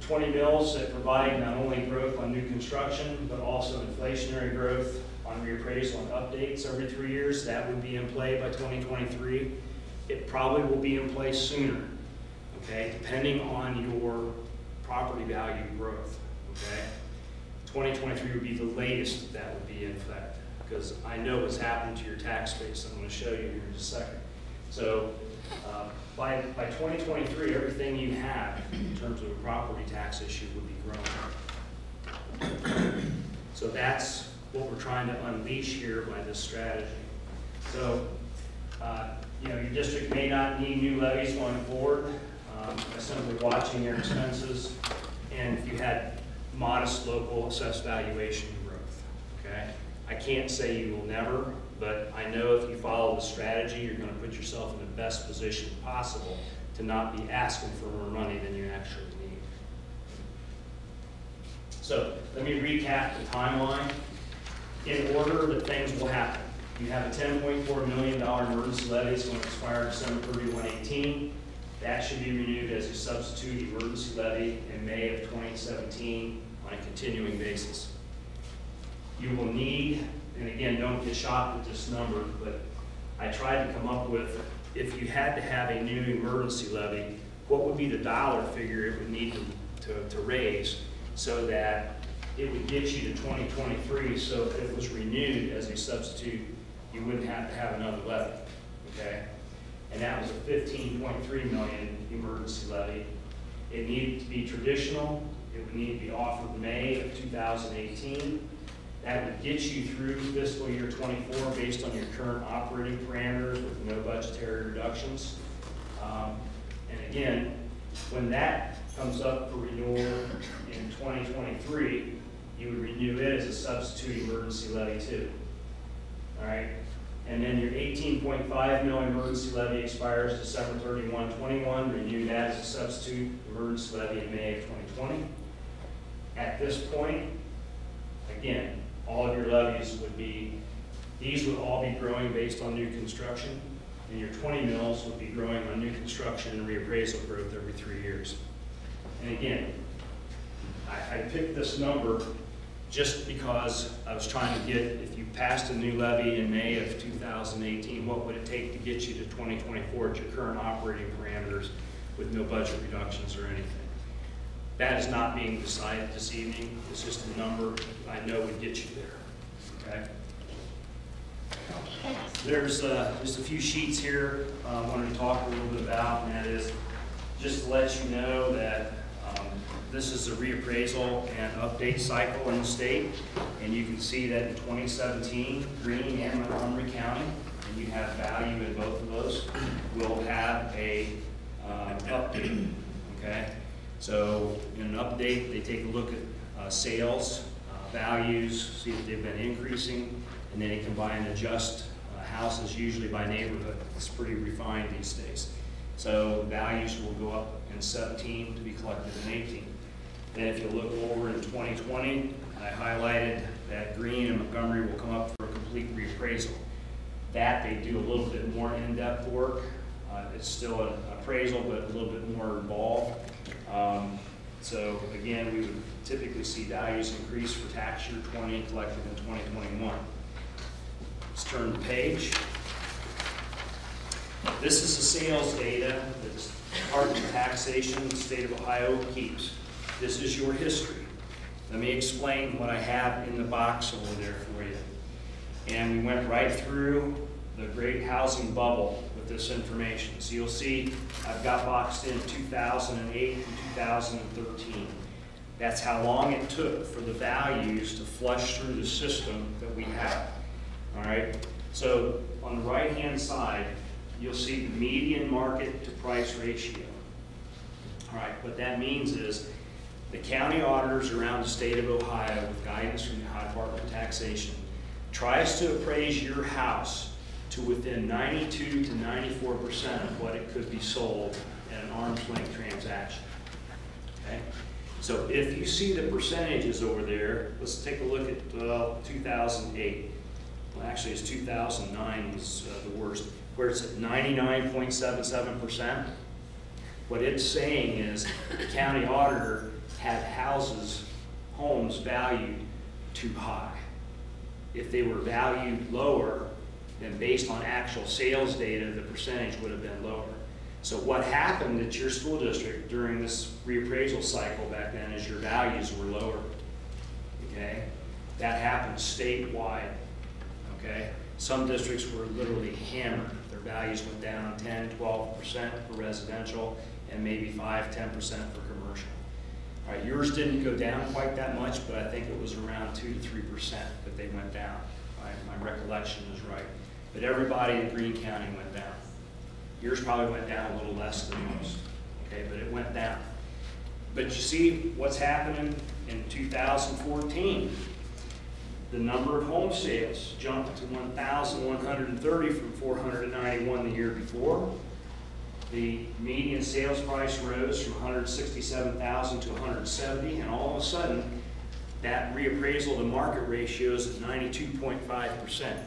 The 20 mills that provide not only growth on new construction, but also inflationary growth on reappraisal and updates every three years, that would be in play by 2023. It probably will be in place sooner, okay, depending on your property value growth, okay? 2023 would be the latest that would be in effect, because I know what's happened to your tax base, I'm gonna show you here in a second. So, uh, by, by 2023, everything you have in terms of a property tax issue would be grown. So that's what we're trying to unleash here by this strategy. So, uh, you know, your district may not need new levies going forward, um, by simply watching your expenses, and if you had modest local assessed valuation growth, okay? I can't say you will never, but I know if you follow the strategy, you're gonna put yourself in the best position possible to not be asking for more money than you actually need. So, let me recap the timeline in order that things will happen. You have a ten point four million dollar emergency levy, that's going to expire December 31, 18. That should be renewed as a substitute emergency levy in May of twenty seventeen on a continuing basis. You will need, and again, don't get shocked at this number, but I tried to come up with, if you had to have a new emergency levy, what would be the dollar figure it would need to, to, to raise so that it would get you to 2023, so if it was renewed as a substitute, you wouldn't have to have another levy, okay? And that was a 15.3 million emergency levy. It needed to be traditional, it would need to be offered May of 2018. That would get you through fiscal year twenty-four based on your current operating parameters with no budgetary reductions. Um, And again, when that comes up for renewal in twenty twenty-three, you would renew it as a substitute emergency levy too. All right? And then your eighteen point five mil emergency levy expires December 31, 21. renew that as a substitute emergency levy in May of twenty twenty. At this point, again, all of your levies would be, these would all be growing based on new construction, and your twenty mils would be growing on new construction and reappraisal growth every three years. And again, I, I picked this number just because I was trying to get, if you passed a new levy in May of 2018, what would it take to get you to 2024 at your current operating parameters with no budget reductions or anything? That is not being decided this evening, it's just a number I know would get you there, okay? There's uh, just a few sheets here uh, I wanted to talk a little bit about, and that is just to let you know that this is a reappraisal and update cycle in the state, and you can see that in 2017, Greene and Montgomery County, and you have value in both of those, will have a um, update, okay? So in an update, they take a look at uh, sales, uh, values, see if they've been increasing, and then they combine and adjust uh, houses usually by neighborhood. It's pretty refined these days. So values will go up in 17 to be collected in 18. Then if you look over in 2020, I highlighted that Greene and Montgomery will come up for a complete reappraisal. That, they do a little bit more in-depth work. Uh, It's still an appraisal, but a little bit more involved. Um, So again, we would typically see values increase for tax year 20 collected in 2021. Let's turn the page. This is the sales data that the Department of Taxation, the state of Ohio keeps. This is your history. Let me explain what I have in the box over there for you. And we went right through the great housing bubble with this information. So you'll see I've got boxed in 2008 and 2013. That's how long it took for the values to flush through the system that we have. All right? So on the right-hand side, you'll see the median market to price ratio. All right, what that means is the county auditors around the state of Ohio, with guidance from the Ohio Department of Taxation, tries to appraise your house to within 92 to 94 percent of what it could be sold in an arm's length transaction. Okay? So if you see the percentages over there, let's take a look at, well, 2008. Well, actually, it's 2009 was uh, the worst, where it's at 99.77 percent. What it's saying is the county auditor had houses, homes valued too high. If they were valued lower, then based on actual sales data, the percentage would have been lower. So what happened at your school district during this reappraisal cycle back then is your values were lower. Okay? That happened statewide. Okay? Some districts were literally hammered. Their values went down 10, 12% for residential and maybe 5, 10% for right, yours didn't go down quite that much, but I think it was around 2 to 3% that they went down. Right? My recollection is right. But everybody in Greene County went down. Yours probably went down a little less than most, okay, but it went down. But you see what's happening in 2014? The number of home sales jumped to 1,130 from 491 the year before. The median sales price rose from 167,000 to 170, and all of a sudden, that reappraisal to market ratio is at 92.5 percent.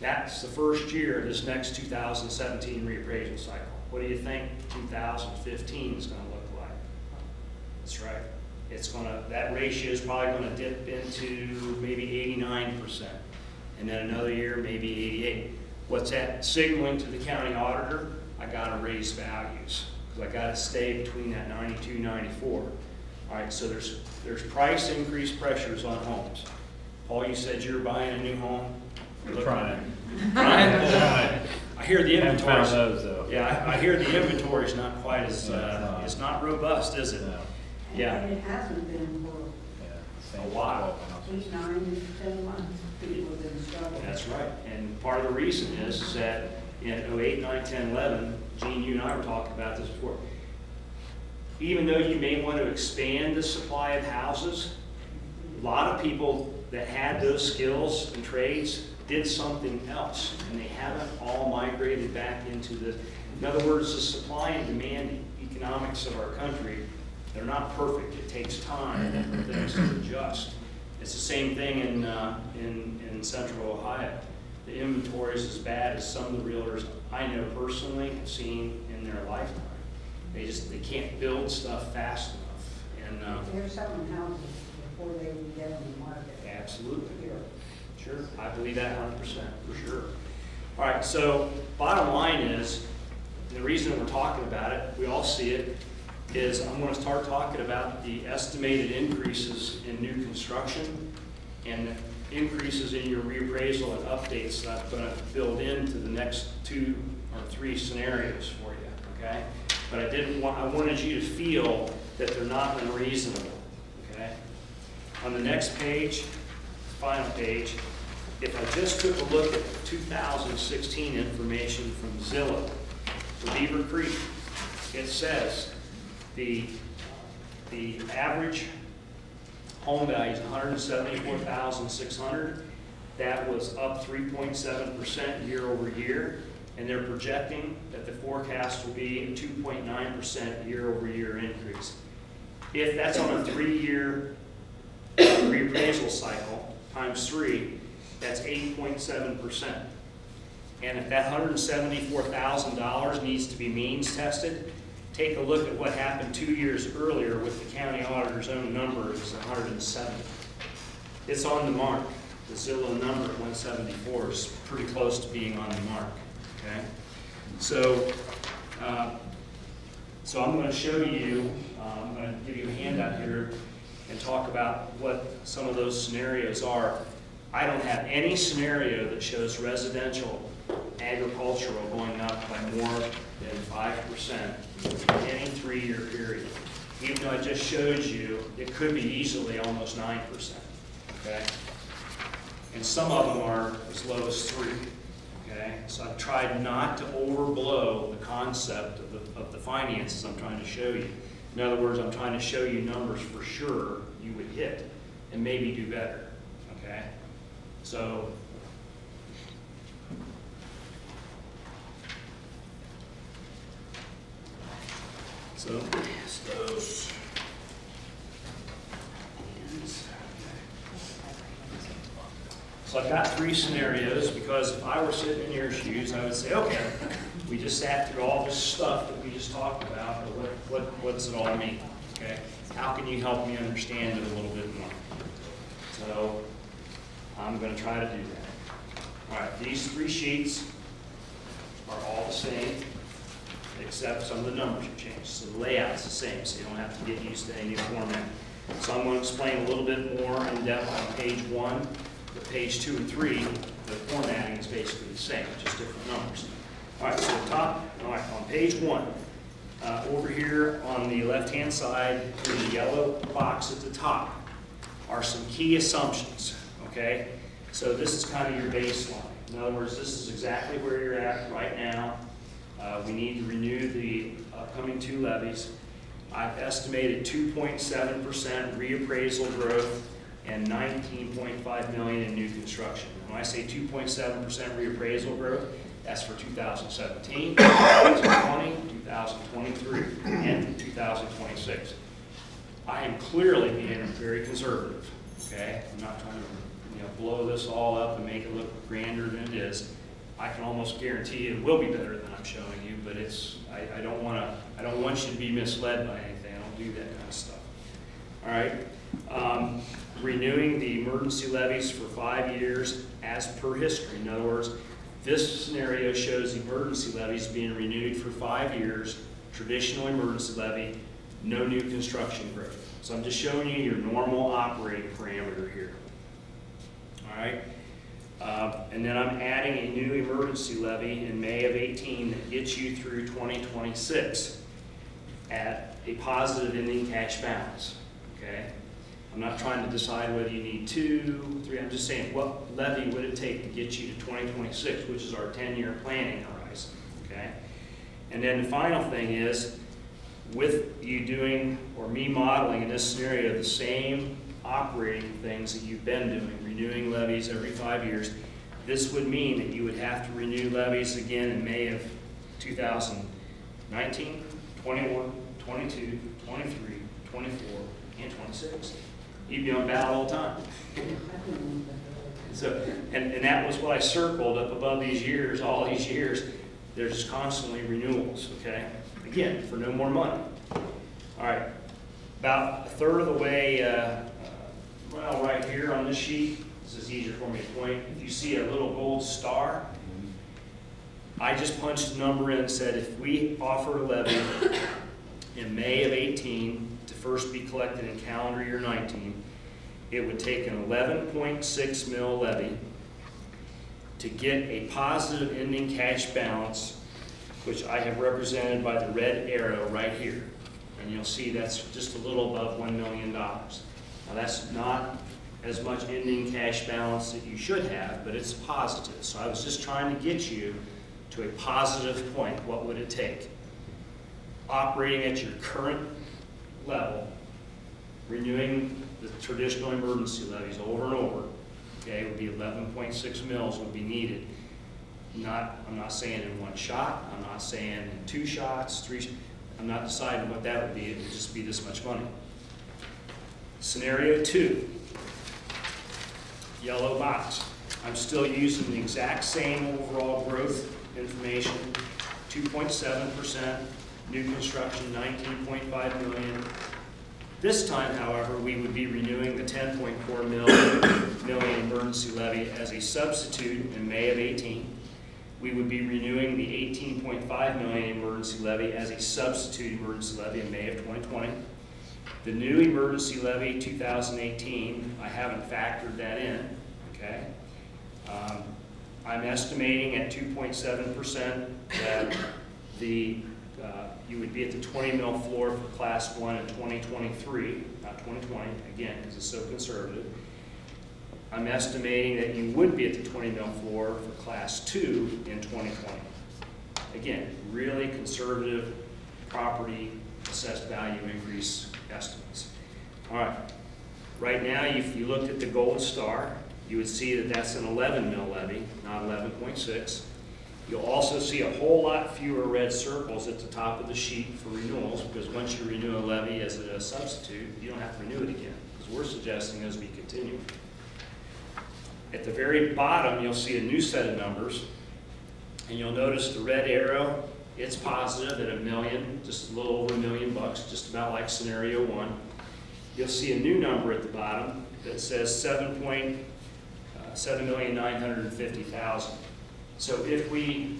That's the first year of this next 2017 reappraisal cycle. What do you think 2015 is going to look like? That's right. It's going to, that ratio is probably going to dip into maybe 89%. And then another year, maybe 88. What's that signaling to the county auditor? I got to raise values because I got to stay between that 92, 94. All right, so there's, there's price increase pressures on homes. Paul, you said you're buying a new home? We're trying. Trying? I hear the Haven't those though. yeah, I I hear the inventory's not quite as, it's uh, not. it's not robust, is it? No. Yeah. And it hasn't been for Yeah, A while. twelve houses. eight, nine, ten months, people have been struggling. That's right. And part of the reason is is that in 08, 9, 10, 11, Gene, you and I were talking about this before. Even though you may want to expand the supply of houses, a lot of people that had those skills and trades did something else, and they haven't all migrated back into the, in other words, the supply and demand economics of our country, they're not perfect. It takes time for things to adjust. It's the same thing in, uh, in, in central Ohio. The inventory is as bad as some of the realtors I know personally have seen in their lifetime. They just, they can't build stuff fast enough, and, uh, They're selling houses before they even get on the market. absolutely. Here. Sure, I believe that hundred percent, for sure. All right, so bottom line is, the reason we're talking about it, we all see it, is I'm gonna start talking about the estimated increases in new construction and increases in your reappraisal and updates that I'm gonna build into the next two or three scenarios for you, okay? But I didn't want, I wanted you to feel that they're not unreasonable, okay? On the next page, final page, if I just took a look at 2016 information from Zillow for Beavercreek, it says the, the average home value is 174,600. That was up 3.7% year over year, and they're projecting that the forecast will be a 2.9% year over year increase. If that's on a three-year reappraisal cycle, times three, that's eight point seven percent. And if that hundred and seventy-four thousand dollars needs to be means tested, take a look at what happened two years earlier with the county auditor's own number, hundred and seventy. It's on the mark. The Zillow number at one seventy-four is pretty close to being on the mark, okay? So, uh, so I'm gonna show you, uh, I'm gonna give you a handout here and talk about what some of those scenarios are. I don't have any scenario that shows residential agricultural going up by more than five percent in any three-year period. Even though I just showed you, it could be easily almost nine percent, okay? And some of them are as low as three, okay? So I've tried not to overblow the concept of the, of the finances I'm trying to show you. In other words, I'm trying to show you numbers for sure you would hit and maybe do better, okay? So. So, those. So I've got three scenarios, because if I were sitting in your shoes, I would say, okay, we just sat through all this stuff that we just talked about, but what, what, what does it all mean? Okay? How can you help me understand it a little bit more? So, I'm gonna try to do that. All right, these three sheets are all the same, except some of the numbers have changed. So the layout's the same, so you don't have to get used to any new format. So I'm gonna explain a little bit more in depth on page one, but page two and three, the formatting is basically the same, just different numbers. All right, so the top, all right, on page one, uh, over here on the left-hand side, in the yellow box at the top, are some key assumptions, okay? So this is kind of your baseline. In other words, this is exactly where you're at right now. Uh, we need to renew the upcoming two levies. I've estimated two point seven percent reappraisal growth and nineteen point five million in new construction. When I say two point seven percent reappraisal growth, that's for 2017, 2020, 2023, and 2026. I am clearly being very conservative, okay? I'm not trying to, you know, blow this all up and make it look grander than it is. I can almost guarantee it will be better than I'm showing you, but it's, I, I don't wanna, I don't want you to be misled by anything. I don't do that kind of stuff. All right? Um, renewing the emergency levies for five years as per history. In other words, this scenario shows emergency levies being renewed for five years, traditional emergency levy, no new construction growth. So I'm just showing you your normal operating parameter here. All right? Uh, And then I'm adding a new emergency levy in May of 18 that gets you through 2026 at a positive ending cash balance, okay? I'm not trying to decide whether you need two, three, I'm just saying, what levy would it take to get you to 2026, which is our 10-year planning horizon, okay? And then the final thing is, with you doing, or me modeling in this scenario, the same operating things that you've been doing, renewing levies every five years, this would mean that you would have to renew levies again in May of 2019, 21, 22, 23, 24, and 26. You'd be on ballot all the time. So, and, and that was what I circled up above these years, all these years, there's constantly renewals, okay? Again, for no more money. All right, about a third of the way, uh, uh, well, right here on this sheet, is easier for me to point, if you see a little gold star, I just punched a number in and said if we offer a levy in May of 18 to first be collected in calendar year 19, it would take an 11.6 mil levy to get a positive ending cash balance, which I have represented by the red arrow right here. And you'll see that's just a little above $1 million. Now, that's not as much ending cash balance that you should have, but it's positive. So I was just trying to get you to a positive point. What would it take? Operating at your current level, renewing the traditional emergency levies over and over, okay, would be eleven point six mils would be needed. Not, I'm not saying in one shot, I'm not saying in two shots, three, I'm not deciding what that would be, it would just be this much money. Scenario two, yellow box. I'm still using the exact same overall growth information, two point seven percent, new construction nineteen point five million, this time, however, we would be renewing the 10.4 million, million emergency levy as a substitute in May of 18. We would be renewing the 18.5 million emergency levy as a substitute emergency levy in May of 2020. The new emergency levy 2018, I haven't factored that in, okay? Um, I'm estimating at 2.7% that the uh, you would be at the 20 mil floor for class one in 2023, not 2020, again, because it's so conservative. I'm estimating that you would be at the 20 mil floor for class two in 2020. Again, really conservative property assessed value increase estimates. All right, right now, if you looked at the gold star, you would see that that's an 11 mil levy, not 11.6. You'll also see a whole lot fewer red circles at the top of the sheet for renewals, because once you renew a levy as a substitute, you don't have to renew it again, because we're suggesting as we continue. At the very bottom, you'll see a new set of numbers, and you'll notice the red arrow, it's positive at a million, just a little over a million bucks, just about like scenario one. You'll see a new number at the bottom that says seven point, uh, seven million nine hundred and fifty thousand. So if we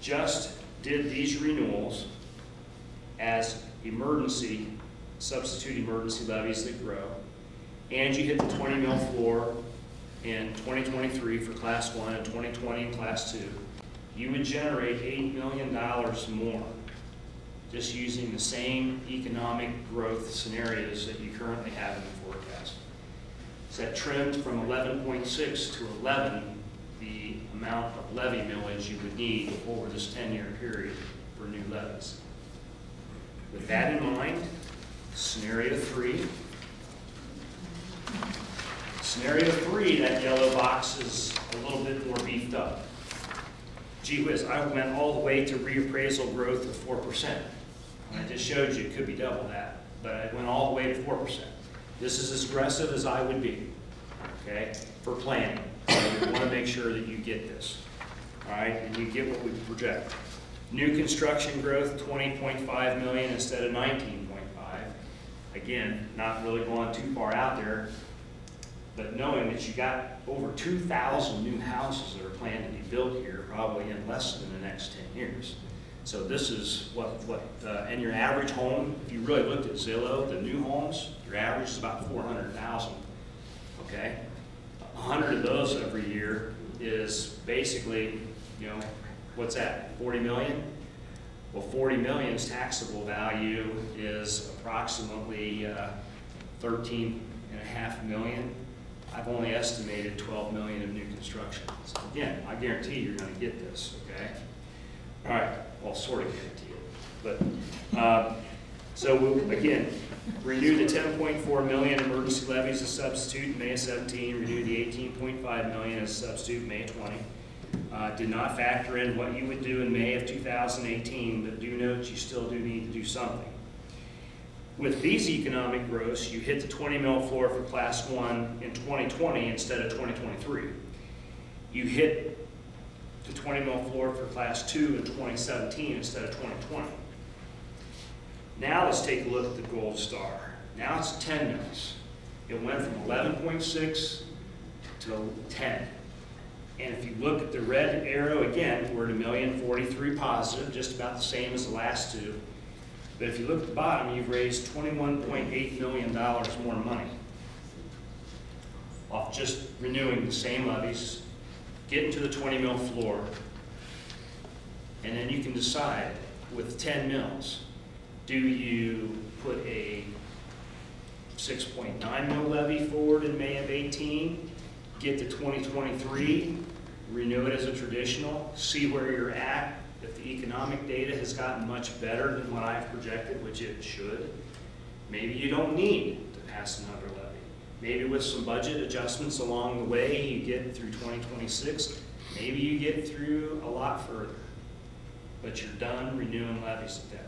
just did these renewals as emergency, substitute emergency levies that grow, and you hit the 20 mil floor in 2023 for class one and 2020 in class two, you would generate $8 million more just using the same economic growth scenarios that you currently have in the forecast. So that trimmed from 11.6 to 11 the amount of levy millage you would need over this 10-year period for new levies. With that in mind, scenario three. Scenario three, that yellow box is a little bit more beefed up. Gee whiz, I went all the way to reappraisal growth of 4%. I just showed you it could be double that, but I went all the way to 4%. This is as aggressive as I would be, okay, for planning. So we want to make sure that you get this, all right, and you get what we project. New construction growth, 20.5 million instead of 19.5. Again, not really going too far out there, but knowing that you got over 2,000 new houses that are planned to be built here, probably in less than the next 10 years. So this is what, what, uh, and your average home, if you really looked at Zillow, the new homes, your average is about 400,000, okay? Hundred of those every year is basically, you know, what's that, 40 million? Well, 40 million's taxable value is approximately uh, 13 and a half million, I've only estimated twelve million of new construction. So again, I guarantee you're gonna get this, okay? All right, well, sort of guarantee it, but, uh, so we'll, again, renew the ten point four million emergency levies as substitute May of seventeen, renew the eighteen point five million as substitute May of twenty. Uh, did not factor in what you would do in May of two thousand eighteen, but do note you still do need to do something. With these economic growths, you hit the twenty mil floor for class one in twenty twenty instead of twenty twenty-three. You hit the twenty mil floor for class two in twenty seventeen instead of twenty twenty. Now let's take a look at the gold star. Now it's ten mils. It went from eleven point six to ten. And if you look at the red arrow again, we're at a million 43 positive, just about the same as the last two. But if you look at the bottom, you've raised twenty-one point eight million dollars more money off just renewing the same levies, getting to the twenty mil floor. And then you can decide with ten mils, do you put a six point nine mil levy forward in May of eighteen, get to twenty twenty-three, renew it as a traditional, see where you're at. The economic data has gotten much better than what I've projected, which it should, maybe you don't need to pass another levy. Maybe with some budget adjustments along the way, you get through twenty twenty-six, maybe you get through a lot further. But you're done renewing levies at that.